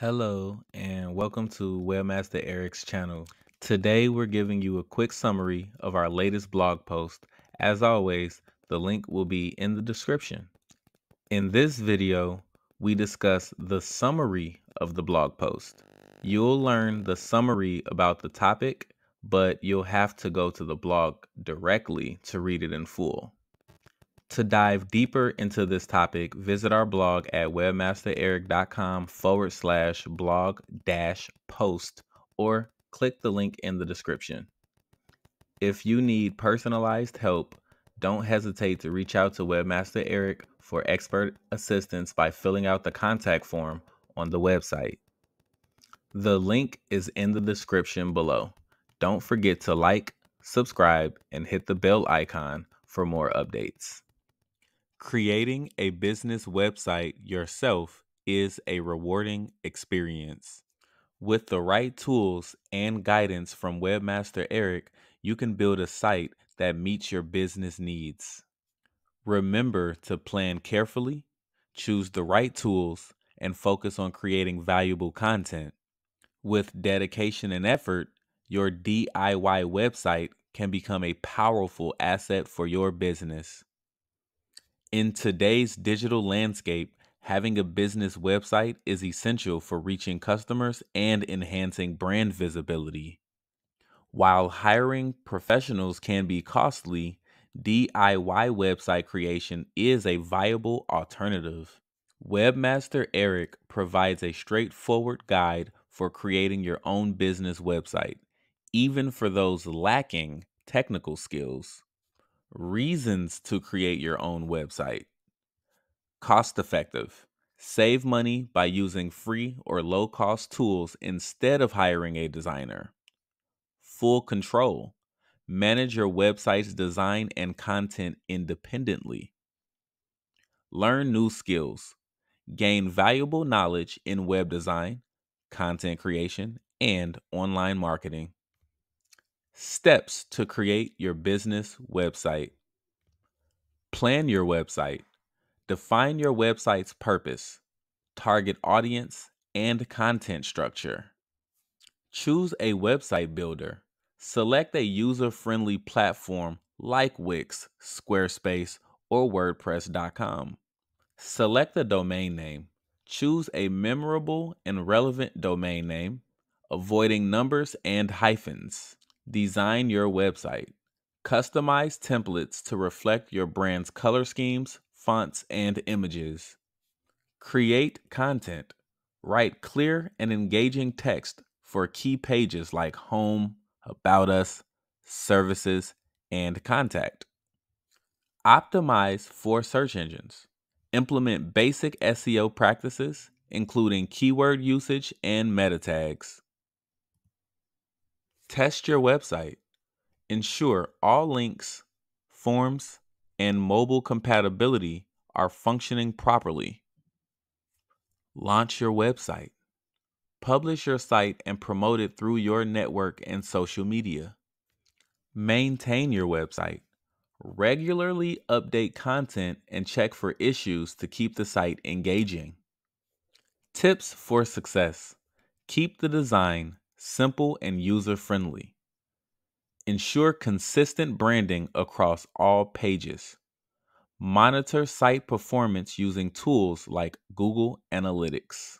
Hello, and welcome to Webmaster Eric's channel. Today, we're giving you a quick summary of our latest blog post. As always, the link will be in the description. In this video, we discuss the summary of the blog post. You'll learn the summary about the topic, but you'll have to go to the blog directly to read it in full. To dive deeper into this topic, visit our blog at webmastereric.com forward slash blog dash post or click the link in the description. If you need personalized help, don't hesitate to reach out to Webmaster Eric for expert assistance by filling out the contact form on the website. The link is in the description below. Don't forget to like, subscribe, and hit the bell icon for more updates. Creating a business website yourself is a rewarding experience. With the right tools and guidance from Webmaster Eric, you can build a site that meets your business needs. Remember to plan carefully, choose the right tools, and focus on creating valuable content. With dedication and effort, your DIY website can become a powerful asset for your business. In today's digital landscape, having a business website is essential for reaching customers and enhancing brand visibility. While hiring professionals can be costly, DIY website creation is a viable alternative. Webmaster Eric provides a straightforward guide for creating your own business website, even for those lacking technical skills. Reasons to create your own website. Cost effective. Save money by using free or low cost tools instead of hiring a designer. Full control. Manage your website's design and content independently. Learn new skills. Gain valuable knowledge in web design, content creation, and online marketing. Steps to create your business website. Plan your website. Define your website's purpose, target audience, and content structure. Choose a website builder. Select a user friendly platform like Wix, Squarespace, or WordPress.com. Select a domain name. Choose a memorable and relevant domain name, avoiding numbers and hyphens. Design your website. Customize templates to reflect your brand's color schemes, fonts, and images. Create content. Write clear and engaging text for key pages like home, about us, services, and contact. Optimize for search engines. Implement basic SEO practices, including keyword usage and meta tags. Test your website. Ensure all links, forms, and mobile compatibility are functioning properly. Launch your website. Publish your site and promote it through your network and social media. Maintain your website. Regularly update content and check for issues to keep the site engaging. Tips for success Keep the design simple and user friendly. Ensure consistent branding across all pages. Monitor site performance using tools like Google Analytics.